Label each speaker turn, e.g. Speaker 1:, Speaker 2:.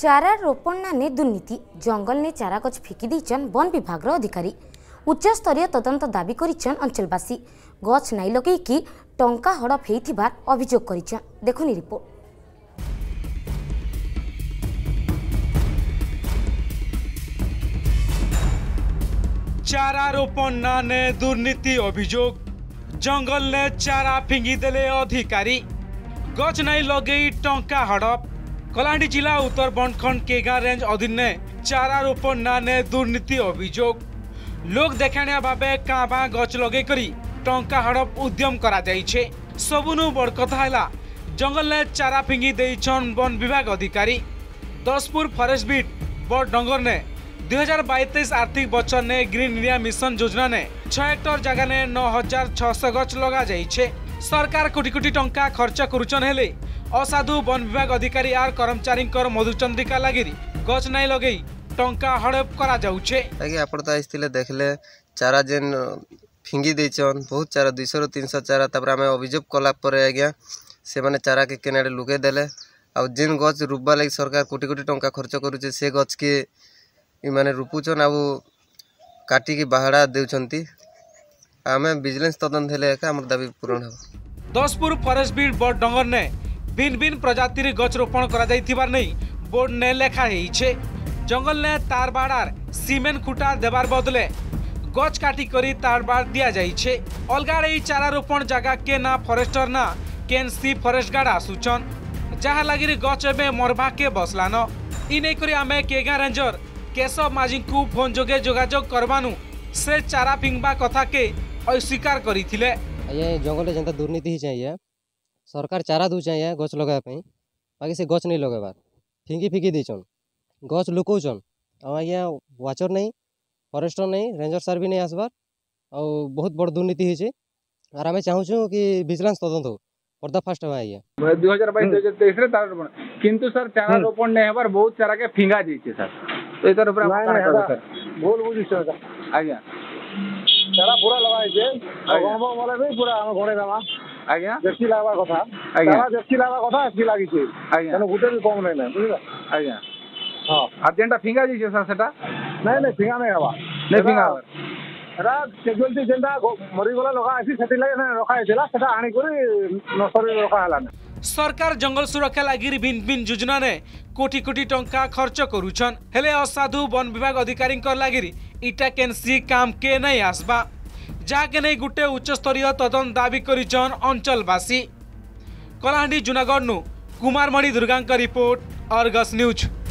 Speaker 1: চারা রোপণ নানে দুর্নীতি জঙ্গলনে চারা গছ ফেঁকি দিয়েছেন বন বিভাগের অধিকারী উচ্চস্তরীয় তদন্ত দাবি করেছেন অঞ্চলবাসী গছ নাই লগাইকি টঙ্কা হড়প হয়েছিবার অভিযোগ করেছেন দেখুন রিপোর্ট
Speaker 2: চারা রোপণ নানে দুর্নীতি অভিযোগ জঙ্গলনে চারা ফিঙ্গি দেলে অধিকারী গছ নাই লগেই টঙ্কা হড়প কলাহি জেলা উত্তর ଉତ୍ତରବଣ୍ଡ ଖଣ୍ଡ କେଗାଁ ରେଞ୍ଜ ଅଧୀନରେ ଚାରା ରୋପଣ ନାନେ দুর্নীতি অভিযোগ লোক দেখাণিয়া ভাবে কাঁ ভাঁ গছ লগে করে টঙ্কা হড়প উদ্যম করা যাইছে সবুনু বড় কথা হল জঙ্গলে চারা ফিঙ্গি দিয়েছেন বন বিভাগ অধিকারী দশপুর ফরেস্ট বিট বড় ডঙ্গর নে দুই হাজার বাইশ আর্থিক বছর নে গ্রিন ইন্ডিয়া মিশন যোজনা নে ছ হেক্টর জায়গা নে ন হাজার ছশো গছ লগা যাইছে সরকার কোটি কোটি টঙ্কা খরচ করুছেন হলে ଅସାଧୁ ବନ ବିଭାଗ ଅଧିକାରୀ ଆର୍ କର୍ମଚାରୀଙ୍କର ମଧୁଚନ୍ଦ୍ରିକା ଲାଗିରି ଗଛ ନାଇଁ ଲଗେଇ ଟଙ୍କା ହଡପ କରାଯାଉଛେ
Speaker 3: ଆଜ୍ଞା ଆପଣ ତ ଆସିଥିଲେ ଦେଖିଲେ ଚାରା ଯେନ୍ ଫିଙ୍ଗି ଦେଇଛନ୍ ବହୁତ ଚାରା ଦୁଇଶହରୁ ତିନିଶହ ଚାରା ତାପରେ ଆମେ ଅଭିଯୋଗ କଲା ପରେ ଆଜ୍ଞା ସେମାନେ ଚାରାକେ କେନ୍ ଆଡ଼େ ଲୁକେଇ ଦେଲେ ଆଉ ଯେନ୍ ଗଛ ରୁପବା ଲାଗି ସରକାର କୋଟି କୋଟି ଟଙ୍କା ଖର୍ଚ୍ଚ କରୁଛେ ସେ ଗଛକେ ଏମାନେ ରୁପୁଛନ୍ ଆଉ କାଟିକି ବାହାଡ଼ା ଦେଉଛନ୍ତି ଆମେ ଭିଜିଲାନ୍ସ ତଦନ୍ତ ହେଲେ ଏକା ଆମର ଦାବି ପୂରଣ ହେବ
Speaker 2: ଦଶପୁର ଫରେଷ୍ଟ ବିଲ୍ ବଡ଼ ଡଙ୍ଗର ନେ ভিন ভিন প্রজাতির গছ রোপণ করা যাইবার নেই বোর্ড নে লেখা হয়েছে জঙ্গল নে তার বাড়ার সিমেন্ট খুঁটা দেবার বদলে গছ কাটি করে তার বাড় দিয়া যাইছে অলগার এই চারা রোপণ জায়গা কে না ফরেস্টর না কেন সি ফরেস্ট গার্ড আসুছন ଯାହା ଲାଗି ଗଛ ଏବେ ମରଭାକେ ବସଲାନ ଇ ନେଇକରି ଆମେ କେଗାଁ রেঞ্জর কেশব ମାଝୀଙ୍କୁ ଫୋନ୍ ଯୋଗେ ଯୋଗାଯୋଗ କରବାନୁ ସେ ଚାରା ଫିଙ୍ଗବା କଥାକେ ଅସ୍ୱୀକାର କରିଥିଲେ
Speaker 3: ଆଜ୍ଞା ଜଙ୍ଗଲରେ ଯେନ୍ତା ଦୁର୍ନୀତି ହେଇଛେ
Speaker 4: ଆଜ୍ଞା
Speaker 3: सरकार चारा दूचे आज गच लगे
Speaker 4: बाकी
Speaker 3: से गच नहीं लगेबार फिंगी फिंगी देचन गच लुकाउन आउ
Speaker 4: आज्ञा व्वाचर नहीं फरेस्टर नहीं रेंजर सार भी नहीं आसबार आउ बहुत बड़ दुर्नीति और आम चाहूँ कि भिजिलांस तदंत हो पर्दाफास्ट हाँ आज्ञा
Speaker 5: किंतु सर चारा हम्म। बहुत चारा फिंगा दे ଆଜ୍ଞା
Speaker 6: ଯେତିକି ଲାଗ୍ବା କଥା
Speaker 5: ଆଜ୍ଞା
Speaker 6: ଯେତିକି ଲାଗ୍ବା କଥା ସେତିକି ଲାଗିଛି
Speaker 5: ଆଜ୍ଞା ତେଣୁ
Speaker 6: ଗୁଟେ ବି କମ୍ ନାଇଁ ନା ବୁଝିଲେ
Speaker 5: ଆଜ୍ଞା
Speaker 6: ହଁ
Speaker 5: ଆର୍ ଯେନ୍ଟା ଫିଙ୍ଗା ଯାଇଛେ ସାର୍ ସେଟା
Speaker 6: ନାଇଁ ନାଇଁ ଫିଙ୍ଗା ନାଇଁ ହେବା
Speaker 5: ନାଇଁ ଫିଙ୍ଗା ହେବା
Speaker 6: ସେଟା କେଜୁଆଲିଟି ଯେନ୍ଟା ମରିଗଲା ଲଗା ହେଇଛି ସେଥିଲାଗି ରଖା ହେଇଥିଲା ସେଟା ଆଣିକରି ନର୍ସରୀରେ ରଖା ହେଲାନି
Speaker 2: সরকার জঙ্গল সুরক্ষা লাগি ভিন ভিন যোজনারে কোটি কোটি টঙ্কা খরচ করুছন হেলে অসাধু বন বিভাগ অধিকারী লাগি ইটা কেনসি কাম কে নাই আসবা जहाँके गुटे उच्चस्तरीय तदन दाबी गरिन्छ अञ्चलवासी कलाहाँडी जुनागढन कुमारमणि दुर्गाको रिपोर्ट अर्गस न्यूज